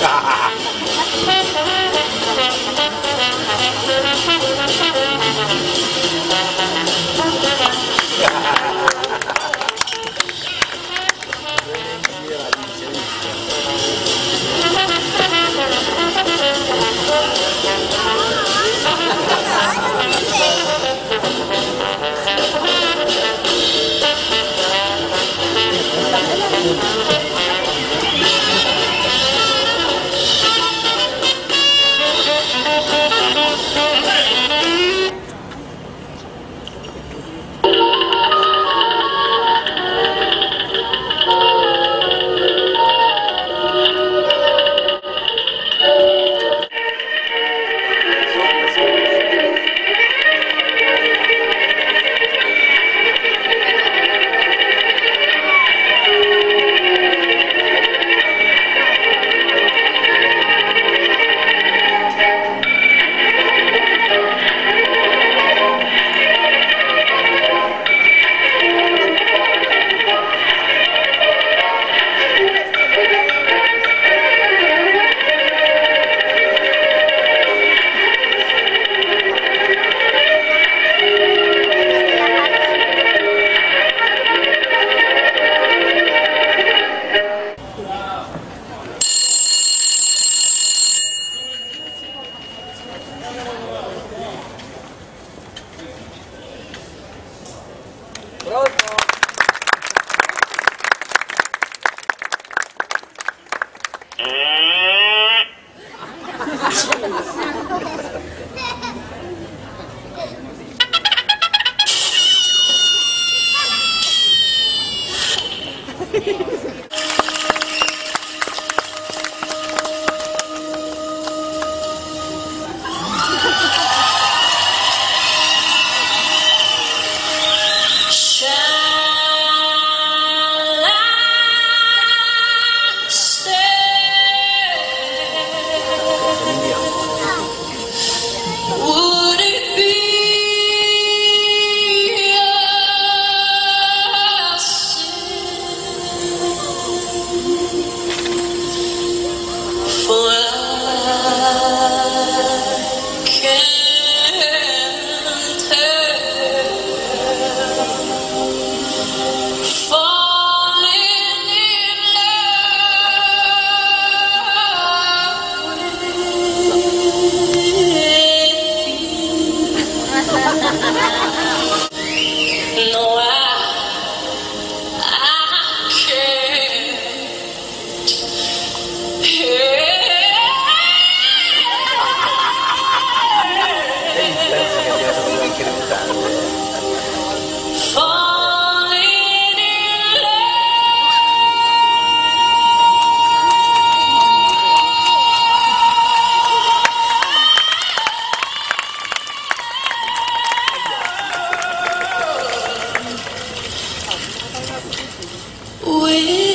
か。you.